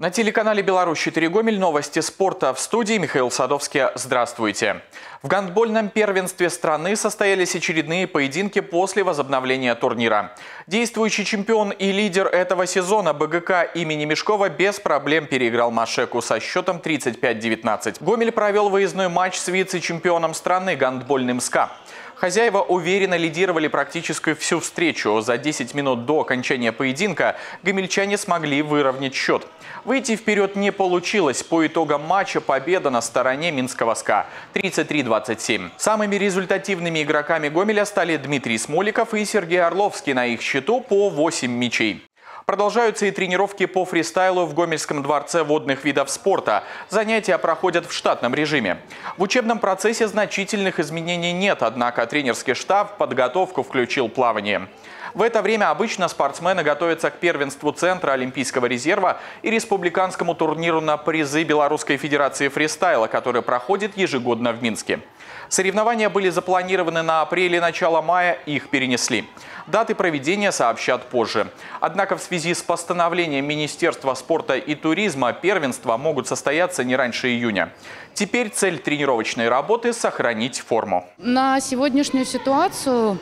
На телеканале «Беларусь-4 Гомель» новости спорта в студии Михаил Садовский. Здравствуйте. В гандбольном первенстве страны состоялись очередные поединки после возобновления турнира. Действующий чемпион и лидер этого сезона БГК имени Мешкова без проблем переиграл Машеку со счетом 35-19. Гомель провел выездной матч с вице-чемпионом страны гандбольным СКА. Хозяева уверенно лидировали практически всю встречу. За 10 минут до окончания поединка гомельчане смогли выровнять счет. Выйти вперед не получилось. По итогам матча победа на стороне Минского СКА 33-27. Самыми результативными игроками Гомеля стали Дмитрий Смоликов и Сергей Орловский на их счету по 8 мячей. Продолжаются и тренировки по фристайлу в Гомельском дворце водных видов спорта. Занятия проходят в штатном режиме. В учебном процессе значительных изменений нет, однако тренерский штаб подготовку включил плавание. В это время обычно спортсмены готовятся к первенству Центра Олимпийского резерва и республиканскому турниру на призы Белорусской Федерации фристайла, который проходит ежегодно в Минске. Соревнования были запланированы на апреле и начало мая, их перенесли. Даты проведения сообщат позже. Однако в связи с постановлением Министерства спорта и туризма первенства могут состояться не раньше июня. Теперь цель тренировочной работы – сохранить форму. На сегодняшнюю ситуацию,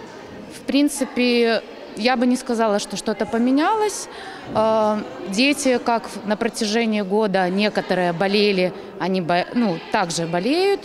в принципе, я бы не сказала, что что-то поменялось. Э, дети, как на протяжении года, некоторые болели, они ну, также болеют.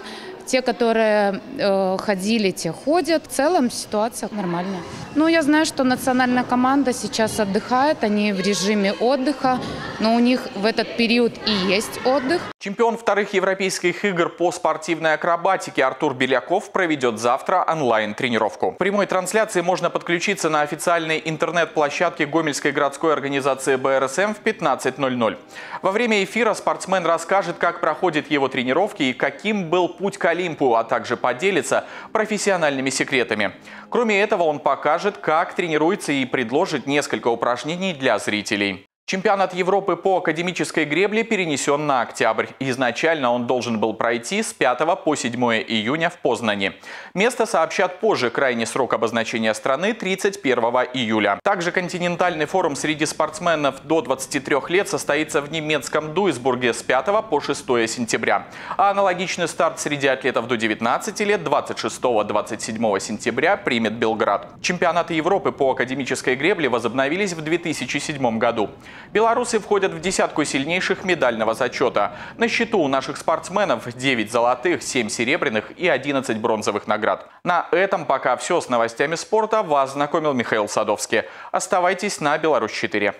Те, которые э, ходили, те ходят. В целом ситуация нормальная. Ну, я знаю, что национальная команда сейчас отдыхает, они в режиме отдыха, но у них в этот период и есть отдых. Чемпион вторых европейских игр по спортивной акробатике Артур Беляков проведет завтра онлайн-тренировку. В прямой трансляции можно подключиться на официальной интернет-площадке Гомельской городской организации БРСМ в 15.00. Во время эфира спортсмен расскажет, как проходят его тренировки и каким был путь к Олимпу, а также поделится профессиональными секретами. Кроме этого, он покажет, как тренируется и предложит несколько упражнений для зрителей. Чемпионат Европы по академической гребле перенесен на октябрь. Изначально он должен был пройти с 5 по 7 июня в Познане. Место сообщат позже. Крайний срок обозначения страны – 31 июля. Также континентальный форум среди спортсменов до 23 лет состоится в немецком Дуисбурге с 5 по 6 сентября. А аналогичный старт среди атлетов до 19 лет 26-27 сентября примет Белград. Чемпионаты Европы по академической гребле возобновились в 2007 году. Белорусы входят в десятку сильнейших медального зачета. На счету у наших спортсменов 9 золотых, 7 серебряных и 11 бронзовых наград. На этом пока все с новостями спорта. Вас знакомил Михаил Садовский. Оставайтесь на Беларусь 4.